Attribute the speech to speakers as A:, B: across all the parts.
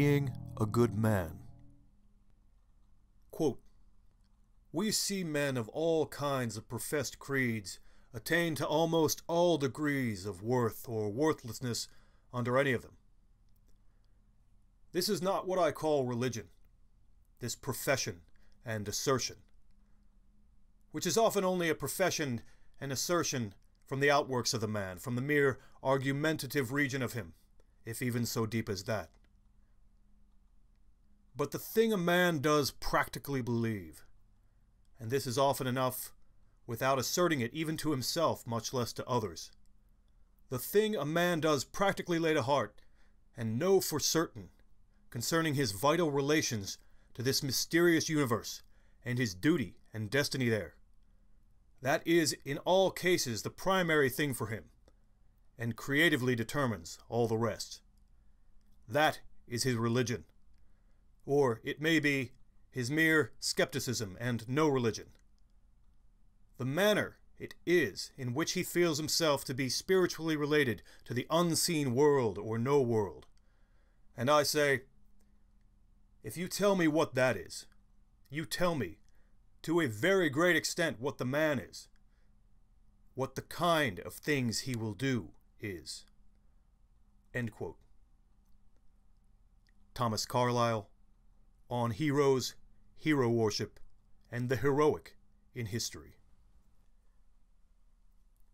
A: being a good man.
B: Quote, we see men of all kinds of professed creeds attain to almost all degrees of worth or worthlessness under any of them. This is not what I call religion, this profession and assertion, which is often only a profession and assertion from the outworks of the man, from the mere argumentative region of him, if even so deep as that. But the thing a man does practically believe, and this is often enough without asserting it even to himself, much less to others. The thing a man does practically lay to heart, and know for certain, concerning his vital relations to this mysterious universe, and his duty and destiny there. That is, in all cases, the primary thing for him, and creatively determines all the rest. That is his religion. Or it may be his mere skepticism and no religion. The manner it is in which he feels himself to be spiritually related to the unseen world or no world. And I say, if you tell me what that is, you tell me, to a very great extent, what the man is, what the kind of things he will do is. Thomas Carlyle, on heroes hero worship, and the heroic in history.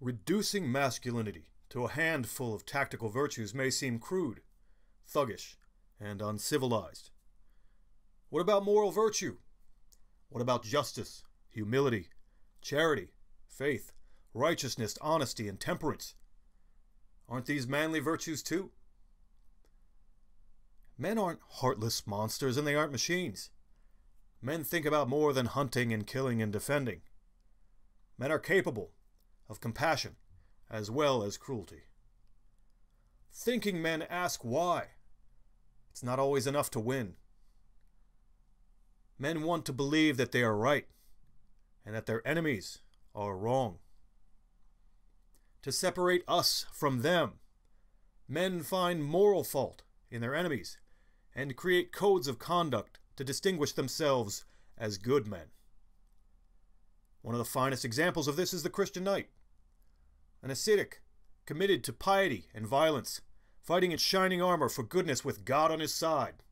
B: Reducing masculinity to a handful of tactical virtues may seem crude, thuggish, and uncivilized. What about moral virtue? What about justice, humility, charity, faith, righteousness, honesty, and temperance? Aren't these manly virtues too? Men aren't heartless monsters and they aren't machines. Men think about more than hunting and killing and defending. Men are capable of compassion as well as cruelty. Thinking men ask why. It's not always enough to win. Men want to believe that they are right and that their enemies are wrong. To separate us from them, men find moral fault in their enemies and create codes of conduct to distinguish themselves as good men. One of the finest examples of this is the Christian knight, an ascetic committed to piety and violence, fighting in shining armor for goodness with God on his side.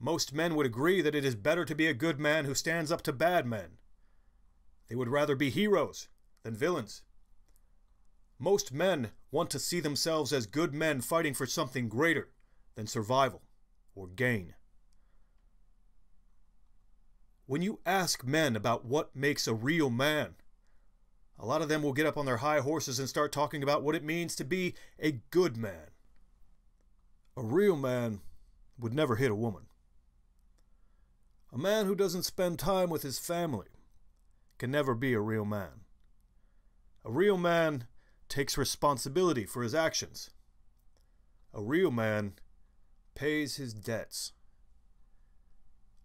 B: Most men would agree that it is better to be a good man who stands up to bad men. They would rather be heroes than villains. Most men want to see themselves as good men fighting for something greater than survival or gain. When you ask men about what makes a real man, a lot of them will get up on their high horses and start talking about what it means to be a good man. A real man would never hit a woman. A man who doesn't spend time with his family can never be a real man. A real man takes responsibility for his actions. A real man pays his debts.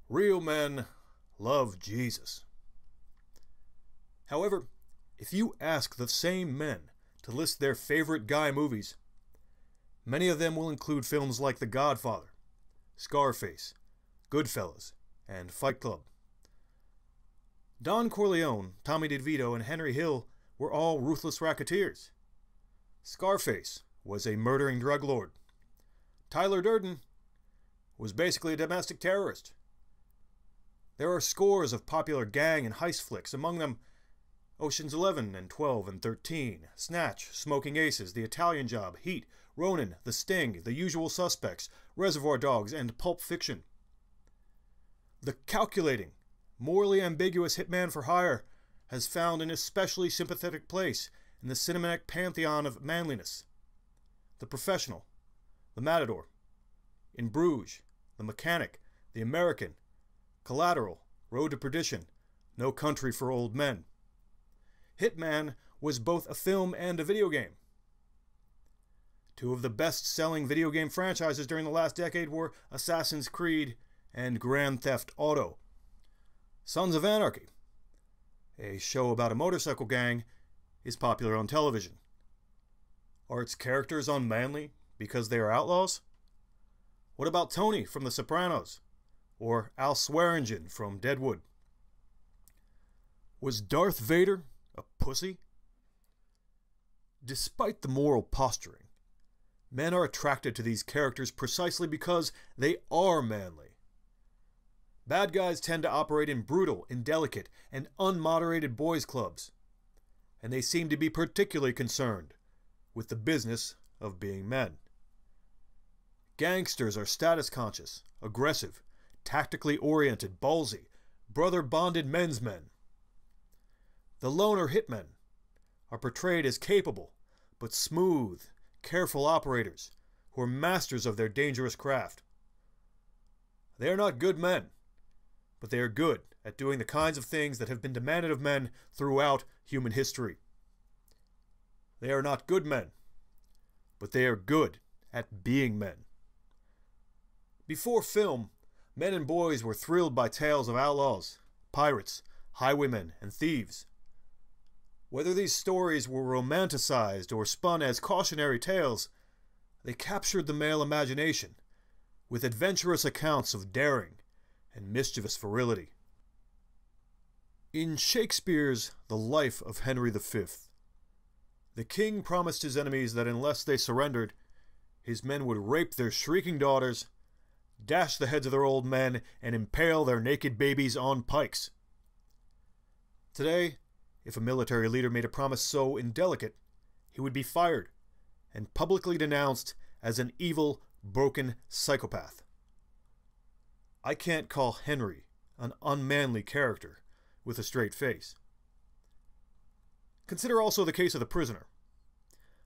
B: Real men love Jesus. However, if you ask the same men to list their favorite guy movies, many of them will include films like The Godfather, Scarface, Goodfellas, and Fight Club. Don Corleone, Tommy DeVito, and Henry Hill were all ruthless racketeers. Scarface was a murdering drug lord. Tyler Durden was basically a domestic terrorist. There are scores of popular gang and heist flicks, among them Ocean's 11 and 12 and 13, Snatch, Smoking Aces, The Italian Job, Heat, Ronin, The Sting, The Usual Suspects, Reservoir Dogs, and Pulp Fiction. The calculating, morally ambiguous hitman for hire has found an especially sympathetic place in the cinematic pantheon of manliness. The professional, the matador, in Bruges, the mechanic, the American, Collateral, Road to Perdition, No Country for Old Men. Hitman was both a film and a video game. Two of the best selling video game franchises during the last decade were Assassin's Creed and Grand Theft Auto. Sons of Anarchy, a show about a motorcycle gang, is popular on television. Are its characters unmanly because they are outlaws? What about Tony from The Sopranos? Or Al Swearingen from Deadwood? Was Darth Vader a pussy? Despite the moral posturing, men are attracted to these characters precisely because they are manly. Bad guys tend to operate in brutal, indelicate, and unmoderated boys' clubs, and they seem to be particularly concerned with the business of being men. Gangsters are status conscious, aggressive, tactically oriented, ballsy, brother bonded men's men. The loner hitmen are portrayed as capable, but smooth, careful operators who are masters of their dangerous craft. They are not good men, but they are good at doing the kinds of things that have been demanded of men throughout human history. They are not good men, but they are good at being men. Before film, men and boys were thrilled by tales of outlaws, pirates, highwaymen, and thieves. Whether these stories were romanticized or spun as cautionary tales, they captured the male imagination with adventurous accounts of daring and mischievous virility. In Shakespeare's The Life of Henry V, the king promised his enemies that unless they surrendered, his men would rape their shrieking daughters, dash the heads of their old men, and impale their naked babies on pikes. Today, if a military leader made a promise so indelicate, he would be fired and publicly denounced as an evil, broken psychopath. I can't call Henry an unmanly character with a straight face. Consider also the case of the prisoner.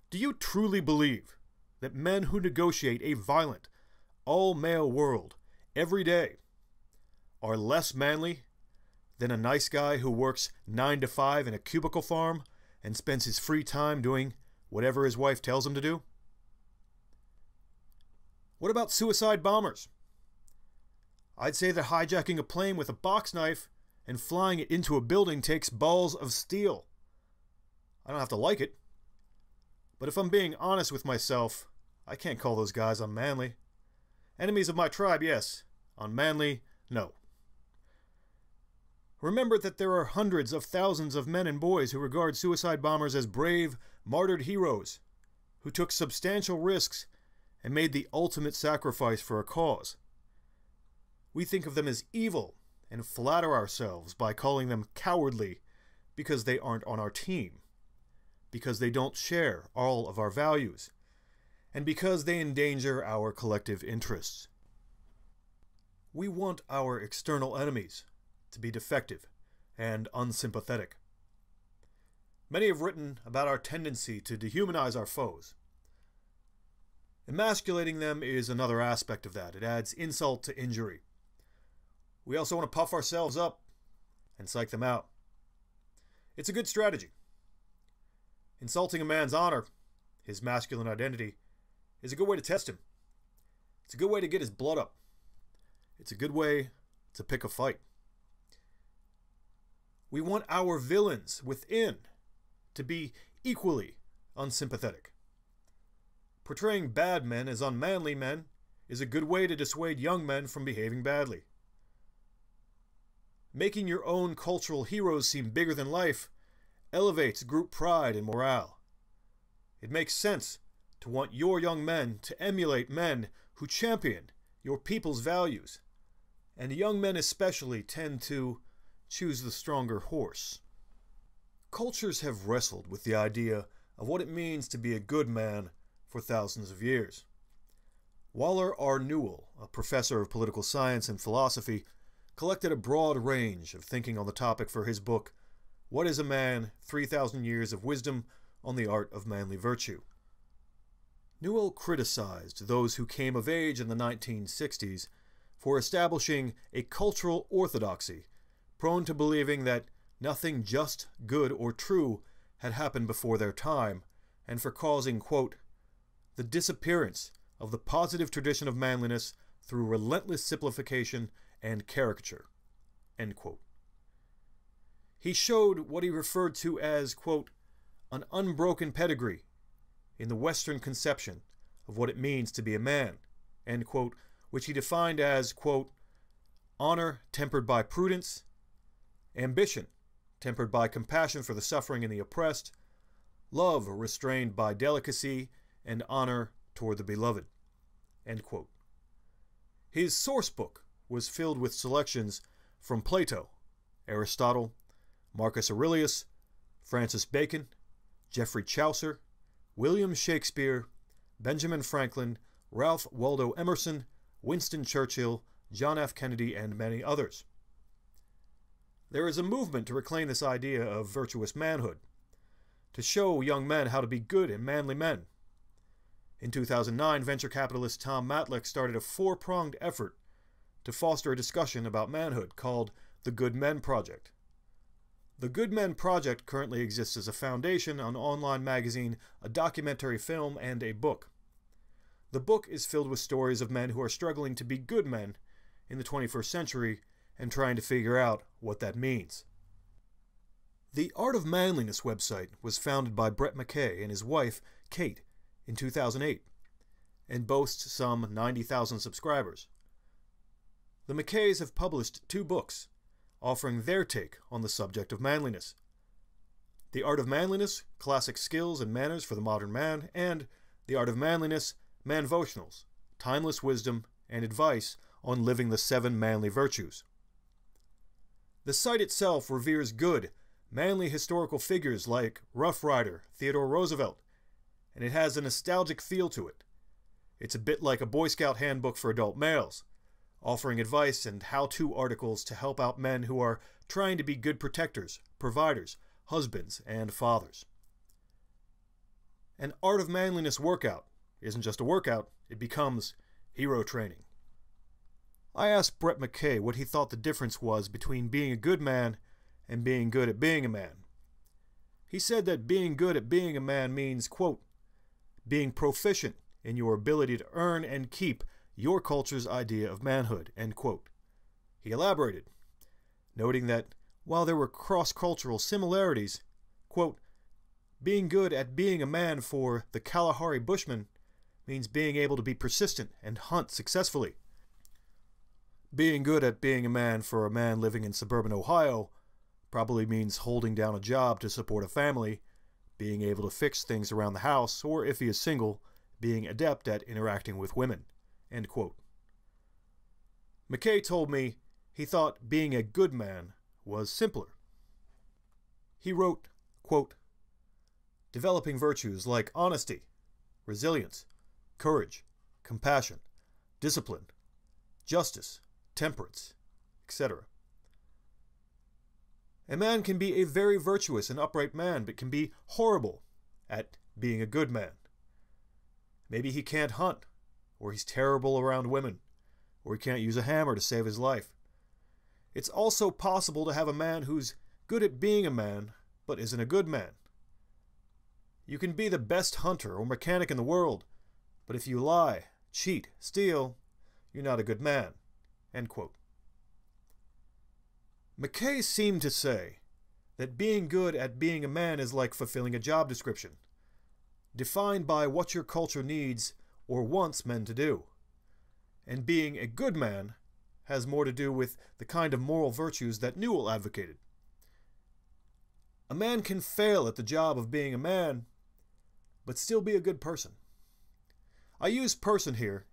B: Do you truly believe that men who negotiate a violent, all male world every day are less manly than a nice guy who works 9 to 5 in a cubicle farm and spends his free time doing whatever his wife tells him to do? What about suicide bombers? I'd say that hijacking a plane with a box knife and flying it into a building takes balls of steel. I don't have to like it. But if I'm being honest with myself, I can't call those guys unmanly. Enemies of my tribe, yes. Unmanly, no. Remember that there are hundreds of thousands of men and boys who regard suicide bombers as brave, martyred heroes, who took substantial risks and made the ultimate sacrifice for a cause. We think of them as evil and flatter ourselves by calling them cowardly because they aren't on our team because they don't share all of our values, and because they endanger our collective interests. We want our external enemies to be defective and unsympathetic. Many have written about our tendency to dehumanize our foes. Emasculating them is another aspect of that. It adds insult to injury. We also want to puff ourselves up and psych them out. It's a good strategy. Insulting a man's honor, his masculine identity, is a good way to test him. It's a good way to get his blood up. It's a good way to pick a fight. We want our villains within to be equally unsympathetic. Portraying bad men as unmanly men is a good way to dissuade young men from behaving badly. Making your own cultural heroes seem bigger than life elevates group pride and morale. It makes sense to want your young men to emulate men who champion your people's values, and young men especially tend to choose the stronger horse. Cultures have wrestled with the idea of what it means to be a good man for thousands of years. Waller R. Newell, a professor of political science and philosophy, collected a broad range of thinking on the topic for his book, what is a man? 3,000 Years of Wisdom on the Art of Manly Virtue. Newell criticized those who came of age in the 1960s for establishing a cultural orthodoxy prone to believing that nothing just, good, or true had happened before their time, and for causing, quote, the disappearance of the positive tradition of manliness through relentless simplification and caricature, he showed what he referred to as, quote, an unbroken pedigree in the Western conception of what it means to be a man, quote, which he defined as, quote, honor tempered by prudence, ambition tempered by compassion for the suffering and the oppressed, love restrained by delicacy, and honor toward the beloved. His source book was filled with selections from Plato, Aristotle, Marcus Aurelius, Francis Bacon, Geoffrey Chaucer, William Shakespeare, Benjamin Franklin, Ralph Waldo Emerson, Winston Churchill, John F. Kennedy, and many others. There is a movement to reclaim this idea of virtuous manhood, to show young men how to be good and manly men. In 2009, venture capitalist Tom Matlick started a four pronged effort to foster a discussion about manhood called the Good Men Project. The Good Men Project currently exists as a foundation, an online magazine, a documentary film, and a book. The book is filled with stories of men who are struggling to be good men in the 21st century and trying to figure out what that means. The Art of Manliness website was founded by Brett McKay and his wife, Kate, in 2008 and boasts some 90,000 subscribers. The McKays have published two books offering their take on the subject of manliness The Art of Manliness Classic Skills and Manners for the Modern Man, and The Art of Manliness Manvotionals Timeless Wisdom and Advice on Living the Seven Manly Virtues. The site itself reveres good, manly historical figures like Rough Rider, Theodore Roosevelt, and it has a nostalgic feel to it. It's a bit like a Boy Scout handbook for adult males, offering advice and how to articles to help out men who are trying to be good protectors, providers, husbands, and fathers. An Art of Manliness workout isn't just a workout, it becomes hero training. I asked Brett McKay what he thought the difference was between being a good man and being good at being a man. He said that being good at being a man means, quote, being proficient in your ability to earn and keep your culture's idea of manhood. End quote. He elaborated, noting that while there were cross cultural similarities, quote, being good at being a man for the Kalahari Bushman means being able to be persistent and hunt successfully. Being good at being a man for a man living in suburban Ohio probably means holding down a job to support a family being able to fix things around the house, or if he is single, being adept at interacting with women. McKay told me he thought being a good man was simpler. He wrote, quote, Developing virtues like honesty, resilience, courage, compassion, discipline, justice, temperance, etc. A man can be a very virtuous and upright man, but can be horrible at being a good man. Maybe he can't hunt, or he's terrible around women, or he can't use a hammer to save his life. It's also possible to have a man who's good at being a man, but isn't a good man. You can be the best hunter or mechanic in the world, but if you lie, cheat, steal, you're not a good man. McKay seemed to say that being good at being a man is like fulfilling a job description, defined by what your culture needs or wants men to do. And being a good man has more to do with the kind of moral virtues that Newell advocated. A man can fail at the job of being a man, but still be a good person. I use person here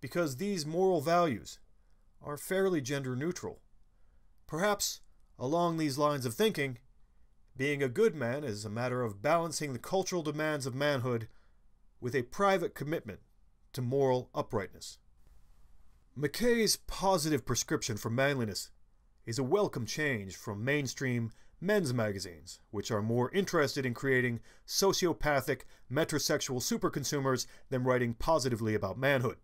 B: because these moral values are fairly gender neutral. Perhaps, along these lines of thinking, being a good man is a matter of balancing the cultural demands of manhood with a private commitment to moral uprightness. McKay's positive prescription for manliness is a welcome change from mainstream men's magazines, which are more interested in creating sociopathic, metrosexual superconsumers than writing positively about manhood.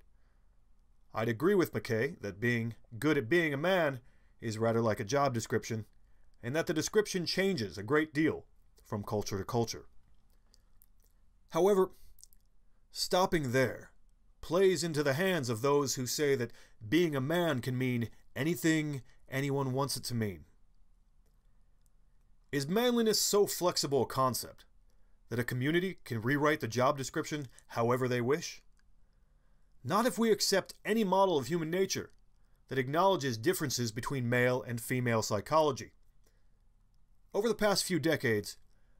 B: I'd agree with McKay that being good at being a man is rather like a job description, and that the description changes a great deal from culture to culture. However, stopping there plays into the hands of those who say that being a man can mean anything anyone wants it to mean. Is manliness so flexible a concept that a community can rewrite the job description however they wish? Not if we accept any model of human nature that acknowledges differences between male and female psychology. Over the past few decades,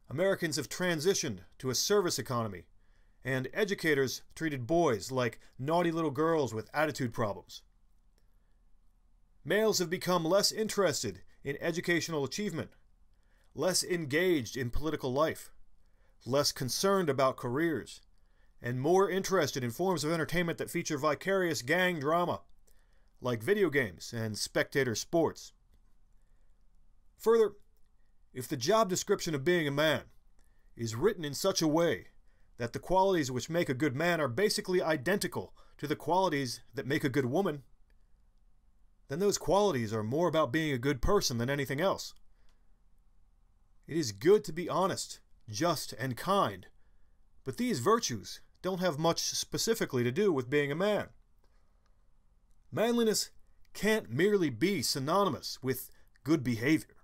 B: Americans have transitioned to a service economy, and educators treated boys like naughty little girls with attitude problems. Males have become less interested in educational achievement, less engaged in political life, less concerned about careers, and more interested in forms of entertainment that feature vicarious gang drama, like video games and spectator sports. Further, if the job description of being a man is written in such a way that the qualities which make a good man are basically identical to the qualities that make a good woman, then those qualities are more about being a good person than anything else. It is good to be honest, just, and kind, but these virtues don't have much specifically to do with being a man. Manliness can't merely be synonymous with good behavior.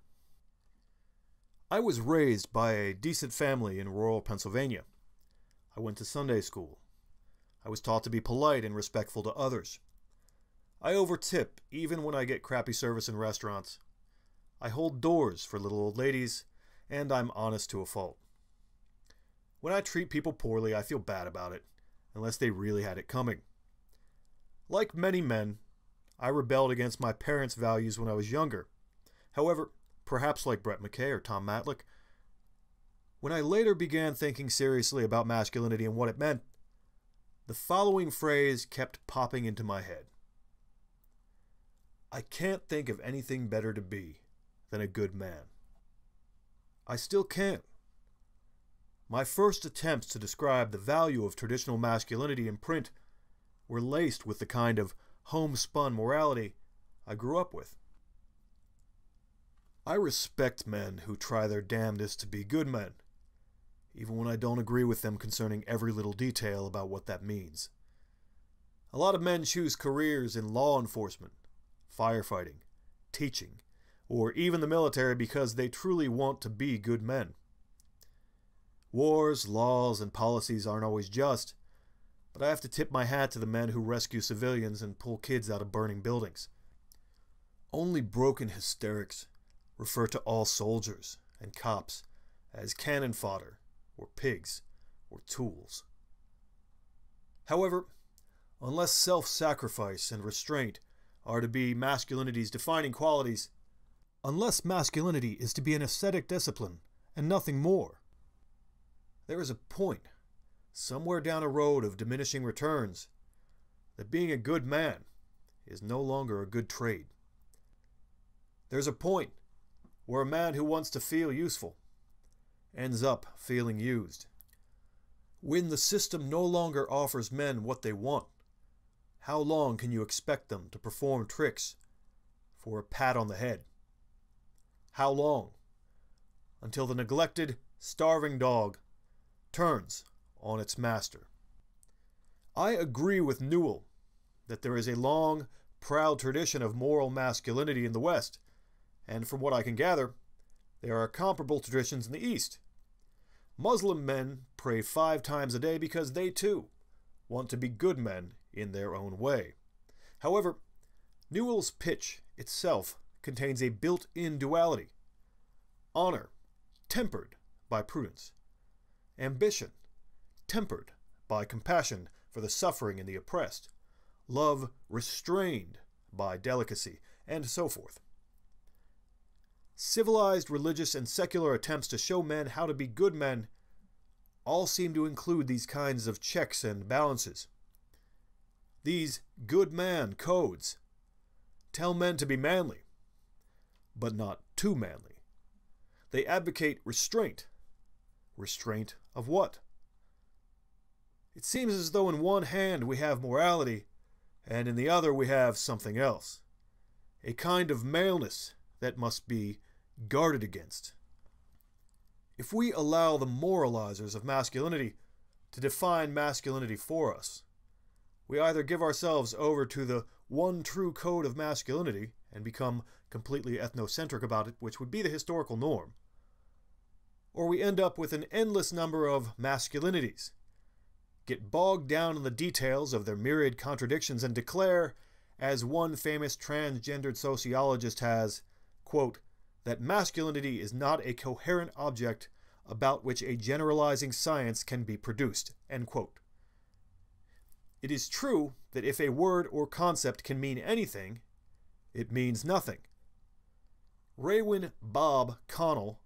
B: I was raised by a decent family in rural Pennsylvania. I went to Sunday school. I was taught to be polite and respectful to others. I overtip even when I get crappy service in restaurants. I hold doors for little old ladies, and I'm honest to a fault. When I treat people poorly, I feel bad about it, unless they really had it coming. Like many men, I rebelled against my parents' values when I was younger. However, perhaps like Brett McKay or Tom Matlick, when I later began thinking seriously about masculinity and what it meant, the following phrase kept popping into my head. I can't think of anything better to be than a good man. I still can't. My first attempts to describe the value of traditional masculinity in print were laced with the kind of homespun morality I grew up with. I respect men who try their damnedest to be good men, even when I don't agree with them concerning every little detail about what that means. A lot of men choose careers in law enforcement, firefighting, teaching, or even the military because they truly want to be good men. Wars, laws, and policies aren't always just, but I have to tip my hat to the men who rescue civilians and pull kids out of burning buildings. Only broken hysterics refer to all soldiers and cops as cannon fodder, or pigs, or tools. However, unless self sacrifice and restraint are to be masculinity's defining qualities, unless masculinity is to be an ascetic discipline and nothing more, there is a point, somewhere down a road of diminishing returns, that being a good man is no longer a good trade. There's a point where a man who wants to feel useful ends up feeling used. When the system no longer offers men what they want, how long can you expect them to perform tricks for a pat on the head? How long? Until the neglected, starving dog turns on its master. I agree with Newell that there is a long, proud tradition of moral masculinity in the West, and from what I can gather, there are comparable traditions in the East. Muslim men pray five times a day because they too want to be good men in their own way. However, Newell's pitch itself contains a built in duality honor, tempered by prudence, ambition, tempered by compassion for the suffering and the oppressed, love restrained by delicacy, and so forth. Civilized religious and secular attempts to show men how to be good men all seem to include these kinds of checks and balances. These good man codes tell men to be manly, but not too manly. They advocate restraint. Restraint of what? It seems as though in one hand we have morality, and in the other we have something else. A kind of maleness that must be guarded against. If we allow the moralizers of masculinity to define masculinity for us, we either give ourselves over to the one true code of masculinity and become completely ethnocentric about it, which would be the historical norm, or we end up with an endless number of masculinities, get bogged down in the details of their myriad contradictions and declare, as one famous transgendered sociologist has, quote, that masculinity is not a coherent object about which a generalizing science can be produced. It is true that if a word or concept can mean anything, it means nothing. Raewyn Bob Connell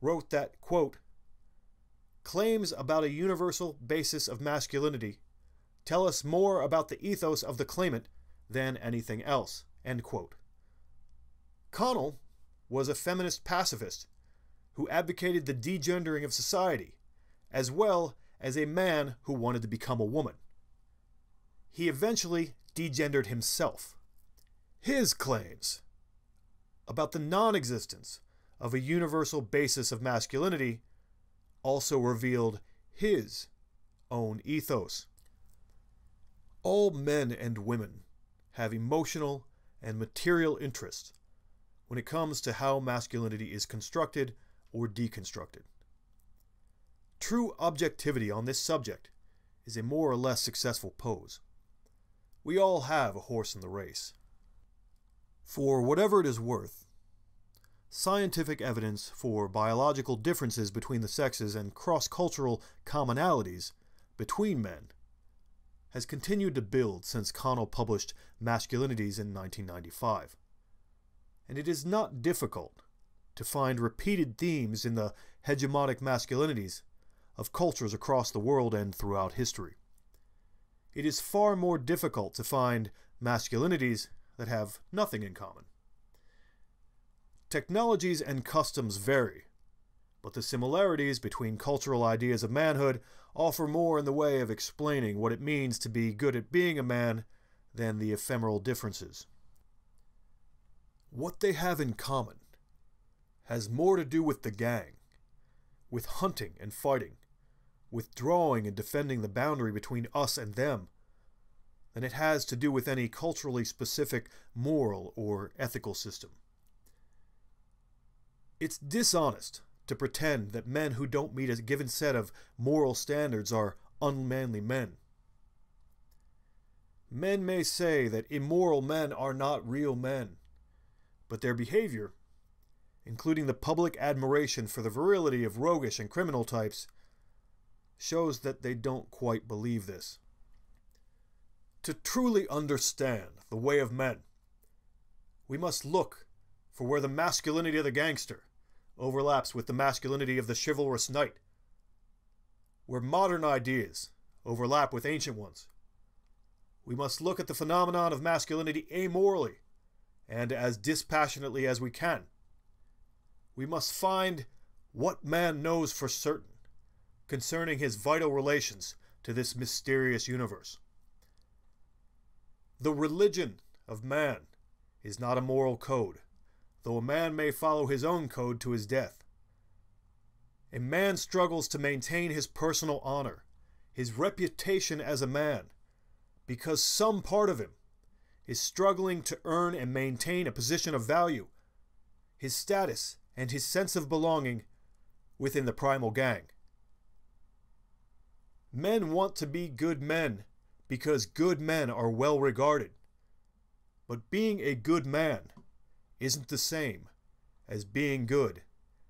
B: wrote that, quote, claims about a universal basis of masculinity tell us more about the ethos of the claimant than anything else. Connell was a feminist pacifist who advocated the degendering of society, as well as a man who wanted to become a woman. He eventually degendered himself. His claims about the non existence of a universal basis of masculinity also revealed his own ethos. All men and women have emotional and material interest when it comes to how masculinity is constructed or deconstructed. True objectivity on this subject is a more or less successful pose. We all have a horse in the race. For whatever it is worth, scientific evidence for biological differences between the sexes and cross cultural commonalities between men has continued to build since Connell published Masculinities in 1995. And it is not difficult to find repeated themes in the hegemonic masculinities of cultures across the world and throughout history. It is far more difficult to find masculinities that have nothing in common. Technologies and customs vary, but the similarities between cultural ideas of manhood offer more in the way of explaining what it means to be good at being a man than the ephemeral differences. What they have in common has more to do with the gang, with hunting and fighting, with drawing and defending the boundary between us and them, than it has to do with any culturally specific moral or ethical system. It's dishonest to pretend that men who don't meet a given set of moral standards are unmanly men. Men may say that immoral men are not real men, but their behavior including the public admiration for the virility of roguish and criminal types, shows that they don't quite believe this. To truly understand the way of men, we must look for where the masculinity of the gangster overlaps with the masculinity of the chivalrous knight, where modern ideas overlap with ancient ones. We must look at the phenomenon of masculinity amorally and as dispassionately as we can we must find what man knows for certain concerning his vital relations to this mysterious universe. The religion of man is not a moral code, though a man may follow his own code to his death. A man struggles to maintain his personal honor, his reputation as a man, because some part of him is struggling to earn and maintain a position of value, his status and his sense of belonging within the primal gang. Men want to be good men because good men are well regarded. But being a good man isn't the same as being good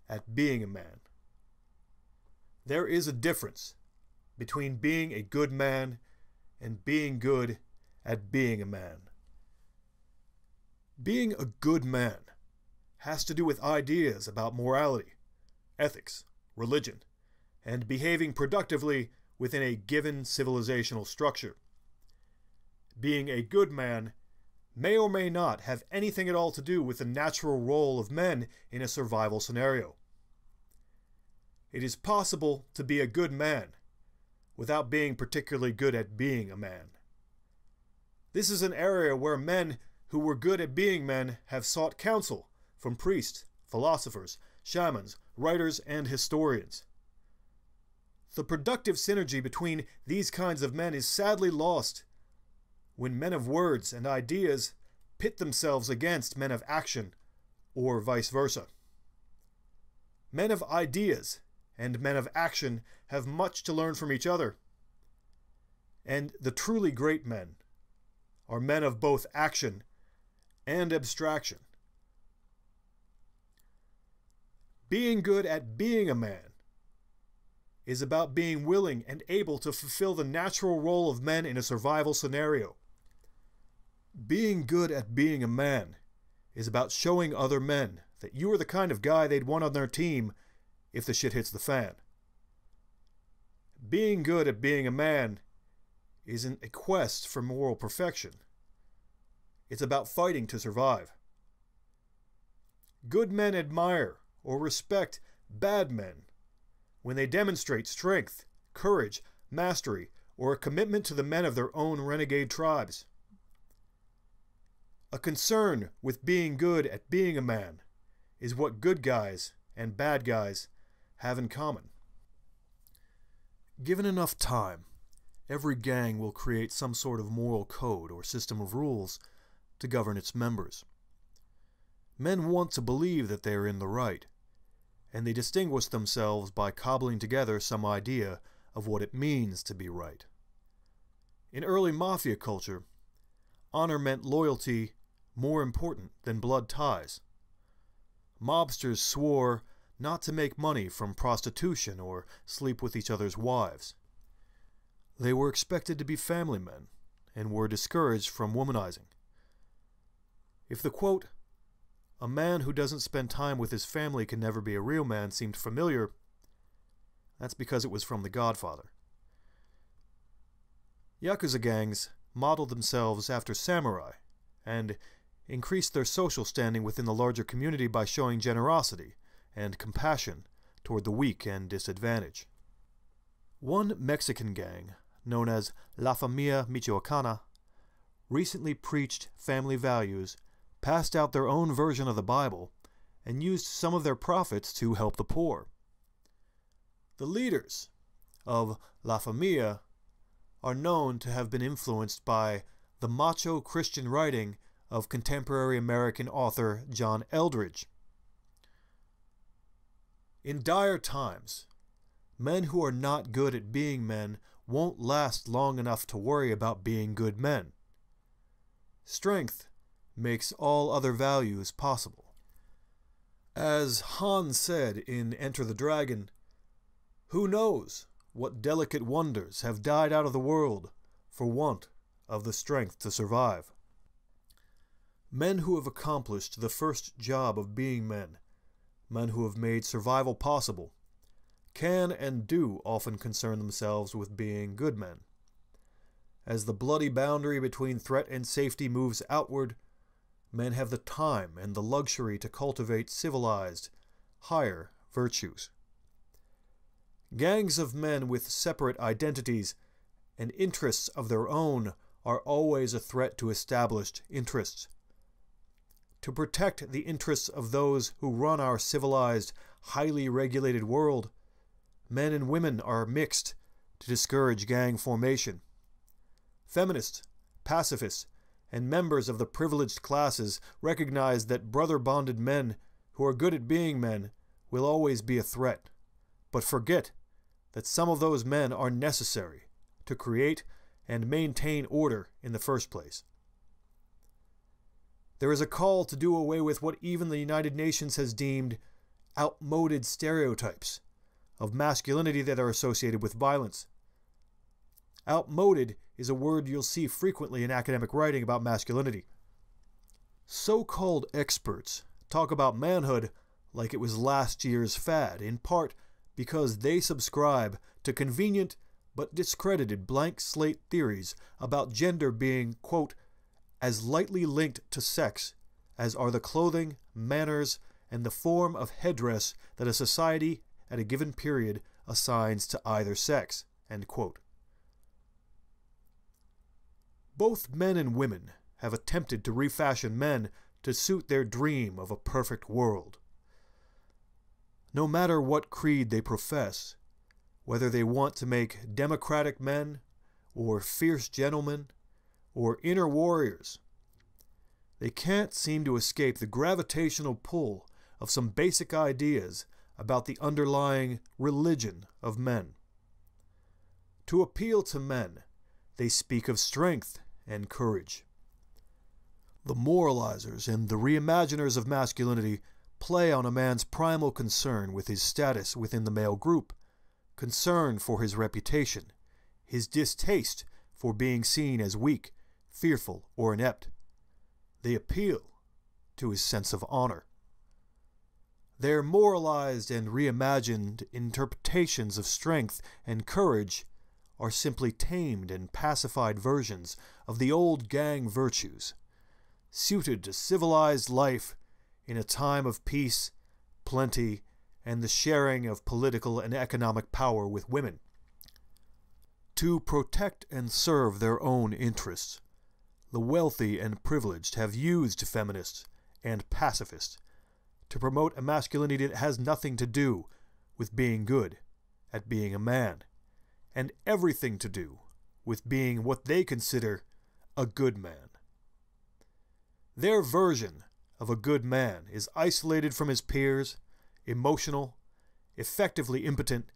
B: at being a man. There is a difference between being a good man and being good at being a man. Being a good man has to do with ideas about morality, ethics, religion, and behaving productively within a given civilizational structure. Being a good man may or may not have anything at all to do with the natural role of men in a survival scenario. It is possible to be a good man without being particularly good at being a man. This is an area where men who were good at being men have sought counsel from priests, philosophers, shamans, writers, and historians. The productive synergy between these kinds of men is sadly lost when men of words and ideas pit themselves against men of action, or vice versa. Men of ideas and men of action have much to learn from each other. And the truly great men are men of both action and abstraction. Being good at being a man is about being willing and able to fulfill the natural role of men in a survival scenario. Being good at being a man is about showing other men that you are the kind of guy they'd want on their team if the shit hits the fan. Being good at being a man isn't a quest for moral perfection. It's about fighting to survive. Good men admire or respect bad men when they demonstrate strength, courage, mastery, or a commitment to the men of their own renegade tribes. A concern with being good at being a man is what good guys and bad guys have in common. Given enough time, every gang will create some sort of moral code or system of rules to govern its members. Men want to believe that they are in the right, and they distinguish themselves by cobbling together some idea of what it means to be right. In early mafia culture, honor meant loyalty more important than blood ties. Mobsters swore not to make money from prostitution or sleep with each other's wives. They were expected to be family men and were discouraged from womanizing. If the quote, a man who doesn't spend time with his family can never be a real man seemed familiar, that's because it was from The Godfather. Yakuza gangs modeled themselves after samurai and increased their social standing within the larger community by showing generosity and compassion toward the weak and disadvantaged. One Mexican gang, known as La Familia Michoacana, recently preached family values, passed out their own version of the Bible, and used some of their profits to help the poor. The leaders of La Familia are known to have been influenced by the macho Christian writing of contemporary American author John Eldredge. In dire times, men who are not good at being men won't last long enough to worry about being good men. Strength makes all other values possible. As Han said in Enter the Dragon, who knows what delicate wonders have died out of the world for want of the strength to survive? Men who have accomplished the first job of being men, men who have made survival possible, can and do often concern themselves with being good men. As the bloody boundary between threat and safety moves outward, men have the time and the luxury to cultivate civilized, higher virtues. Gangs of men with separate identities and interests of their own are always a threat to established interests to protect the interests of those who run our civilized, highly regulated world, men and women are mixed to discourage gang formation. Feminists, pacifists, and members of the privileged classes recognize that brother bonded men who are good at being men will always be a threat, but forget that some of those men are necessary to create and maintain order in the first place. There is a call to do away with what even the United Nations has deemed outmoded stereotypes of masculinity that are associated with violence. Outmoded is a word you'll see frequently in academic writing about masculinity. So called experts talk about manhood like it was last year's fad, in part because they subscribe to convenient but discredited blank slate theories about gender being, quote, as lightly linked to sex as are the clothing, manners, and the form of headdress that a society at a given period assigns to either sex. Both men and women have attempted to refashion men to suit their dream of a perfect world. No matter what creed they profess, whether they want to make democratic men or fierce gentlemen or inner warriors. They can't seem to escape the gravitational pull of some basic ideas about the underlying religion of men. To appeal to men, they speak of strength and courage. The moralizers and the reimaginers of masculinity play on a man's primal concern with his status within the male group, concern for his reputation, his distaste for being seen as weak, fearful, or inept. They appeal to his sense of honor. Their moralized and reimagined interpretations of strength and courage are simply tamed and pacified versions of the old gang virtues, suited to civilized life in a time of peace, plenty, and the sharing of political and economic power with women. To protect and serve their own interests, the wealthy and privileged have used feminists and pacifists to promote a masculinity that has nothing to do with being good at being a man, and everything to do with being what they consider a good man. Their version of a good man is isolated from his peers, emotional, effectively impotent,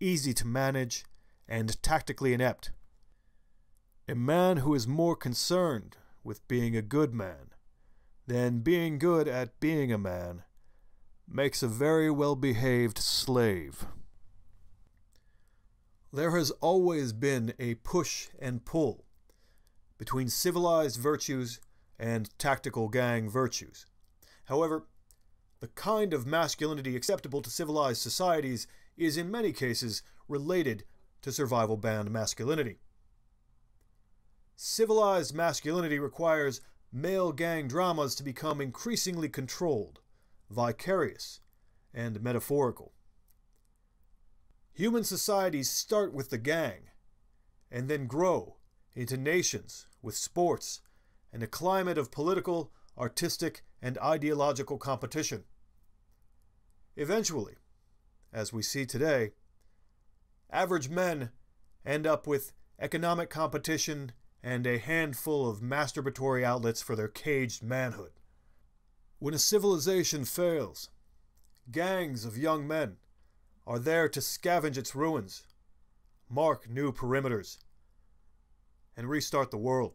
B: easy to manage, and tactically inept. A man who is more concerned with being a good man than being good at being a man makes a very well behaved slave. There has always been a push and pull between civilized virtues and tactical gang virtues. However, the kind of masculinity acceptable to civilized societies is in many cases related to survival band masculinity. Civilized masculinity requires male gang dramas to become increasingly controlled, vicarious, and metaphorical. Human societies start with the gang and then grow into nations with sports and a climate of political, artistic, and ideological competition. Eventually, as we see today, average men end up with economic competition and a handful of masturbatory outlets for their caged manhood. When a civilization fails, gangs of young men are there to scavenge its ruins, mark new perimeters, and restart the world.